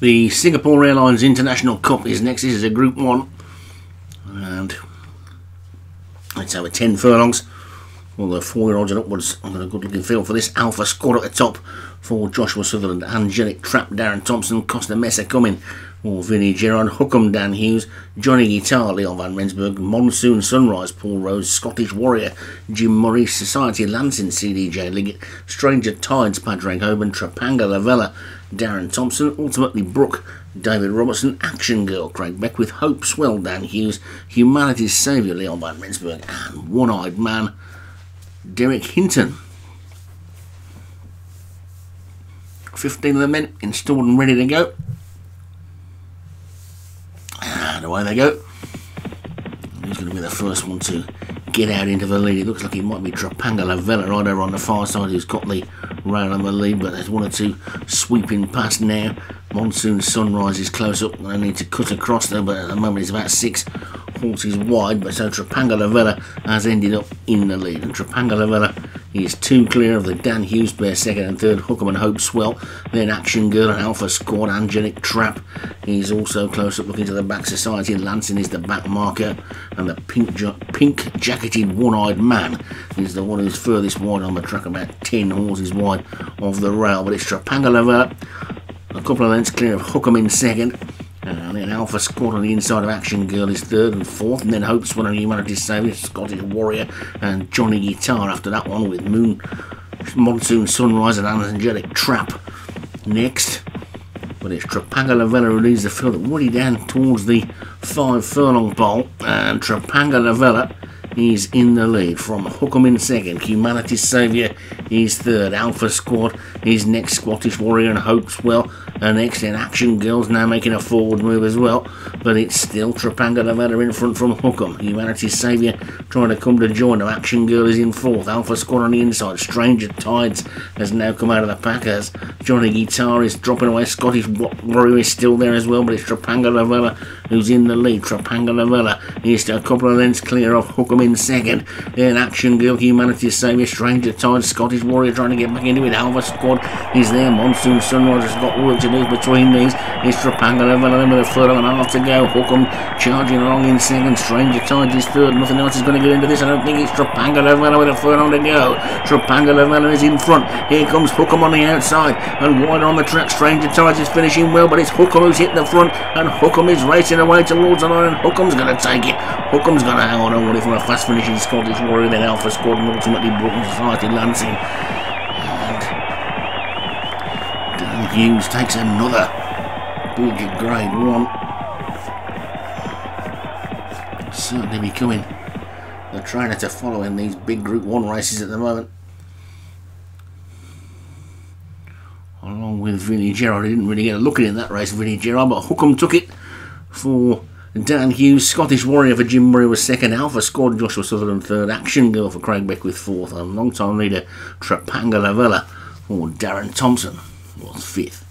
The Singapore Airlines International Cup is next. This is a Group 1. And let's have a 10 furlongs. The four-year-olds and upwards. Got a good-looking field for this. Alpha squad at the top for Joshua Sutherland, Angelic Trap, Darren Thompson, Costa Mesa coming for Vinnie Gerard, Hookham, Dan Hughes, Johnny Guitar, Leon Van Rensburg, Monsoon Sunrise, Paul Rose, Scottish Warrior, Jim Murray, Society Lansing, CDJ Liggett, Stranger Tides, Padraig Hoban, Trapanga Lavella, Darren Thompson, Ultimately Brook, David Robertson, Action Girl, Craig Beckwith, Hope Swell, Dan Hughes, Humanity's Saviour, Leon Van Rensburg, and One Eyed Man, Derek Hinton. 15 of the men installed and ready to go. And away they go. Who's going to be the first one to get out into the lead? It looks like it might be Trapanga Lavella right over on the far side who's got the rail on the lead, but there's one or two sweeping past now. Monsoon Sunrise is close up. I need to cut across there, but at the moment it's about six horses wide. But so Trapanga Lavella has ended up in the lead, and Trapanga Lavella is two clear of the Dan Hughes pair, second and third. Hookham and Hope Swell, then Action Girl and Alpha Squad. Angelic Trap He's also close up looking to the back. Society Lansing is the back marker, and the pink pink jacketed one eyed man is the one who's furthest wide on the track, about 10 horses wide of the rail. But it's Trapanga Lavella a couple of lengths clear of Hookham in second. And uh, then Alpha Squad on the inside of Action Girl is third and fourth. And then Hopes one of Humanity's Saviour, Scottish Warrior, and Johnny Guitar after that one with Moon, Monsoon Sunrise and Angelic Trap next. But it's Trapanga Lavella who leads the field at Woody down towards the five furlong pole. And Trapanga Lavella is in the lead from Hookham in second. Humanity's Saviour is third. Alpha Squad is next. Scottish Warrior and Hope Swell. And next in Action Girls now making a forward move as well. But it's still Trapanga Nevada in front from Hookham. Humanity's Saviour trying to come to join them. Action Girl is in fourth. Alpha Squad on the inside. Stranger Tides has now come out of the pack as Johnny Guitar is dropping away. Scottish Warrior is still there as well. But it's Trapanga Lavella who's in the lead. Trapanga Lavella is a couple of lengths clear of Hookham in second. Then Action Girl, Humanity's Saviour, Stranger Tide, Scottish Warrior trying to get back into it. Alpha Squad is there. Monsoon Sunrise has got work to do between these. It's Trapanga Lavella with a furlong and a half to go. Hookham charging along in second. Stranger Tide is third. Nothing else is going to get into this. I don't think it's Trapanga Lavella with a furlong to go. Trapanga Lavella is in front. Here comes Hookham on the outside and wider on the track. Stranger Tide is finishing well, but it's Hookham who's hitting the front and Hookham is racing away towards the line. Hookham's going to take it. Hookham's going to hang on over it for a fast finishing Scottish Warrior, then Alpha Squad and ultimately Brooklyn Society Lansing. And Dan Hughes takes another big grade one. Certainly becoming the trainer to follow in these big Group 1 races at the moment. Along with Vinnie Gerard, I didn't really get a look at it in that race, Vinnie Gerard, but Hookham took it for Dan Hughes, Scottish Warrior for Jim Murray was second. Alpha Squad Joshua Sutherland third. Action Girl for Craig Beckwith fourth. And long time leader Trapanga Lavella for Darren Thompson was fifth.